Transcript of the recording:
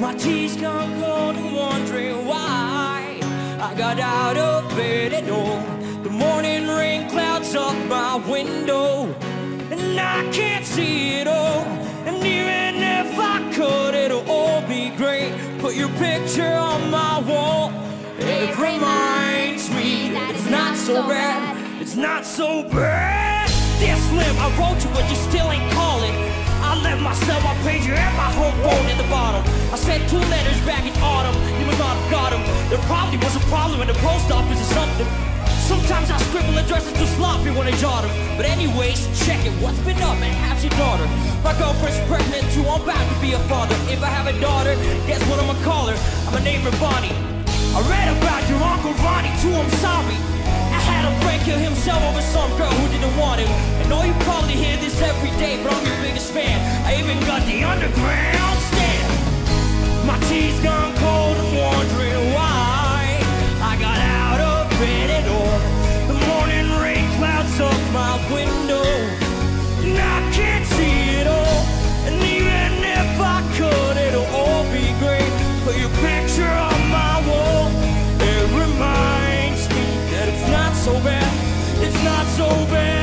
My tea's gone cold and wondering why I got out of bed at all. The morning rain clouds up my window, and I can't see it all. And even if I could, it'll all be great. Put your picture on my wall. It reminds me that it's not so bad. It's not so bad. Dear Slim, I wrote you, but you still ain't calling. I left myself my pager and my home phone two letters back in autumn. You have got them. There probably was a problem in the post office or something. Sometimes I scribble addresses too sloppy when I jot them. But anyways, check it. What's been up, man? How's your daughter? My girlfriend's pregnant too. I'm about to be a father. If I have a daughter, guess what I'ma call her? I'ma name her Bonnie. I read about your uncle Ronnie too. I'm sorry. I had a friend kill himself over some girl who didn't want him. I know you probably hear this every day, but I'm your biggest fan. I even got the underground bed at. The morning rain clouds up my window, and I can't see it all. And even if I could, it'll all be great. Put your picture on my wall. It reminds me that it's not so bad. It's not so bad.